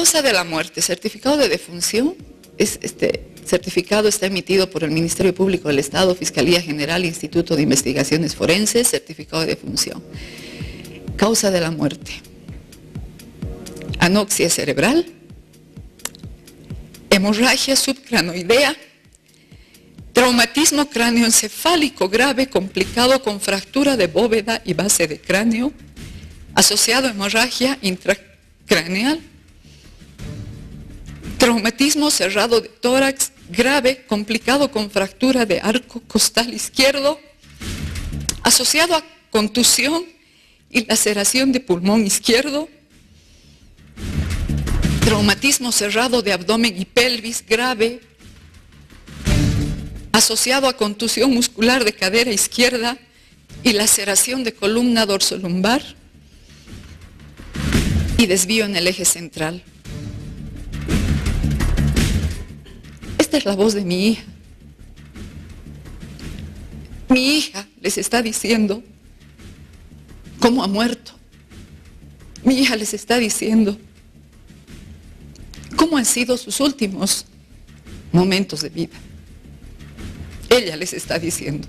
Causa de la muerte, certificado de defunción. este certificado está emitido por el Ministerio Público del Estado, Fiscalía General, Instituto de Investigaciones Forenses, certificado de defunción. Causa de la muerte. Anoxia cerebral, hemorragia subcranoidea, traumatismo cráneoencefálico grave complicado con fractura de bóveda y base de cráneo, asociado a hemorragia intracraneal, traumatismo cerrado de tórax grave complicado con fractura de arco costal izquierdo, asociado a contusión y laceración de pulmón izquierdo, traumatismo cerrado de abdomen y pelvis grave, asociado a contusión muscular de cadera izquierda y laceración de columna dorsolumbar y desvío en el eje central. Esta es la voz de mi hija. Mi hija les está diciendo cómo ha muerto. Mi hija les está diciendo cómo han sido sus últimos momentos de vida. Ella les está diciendo.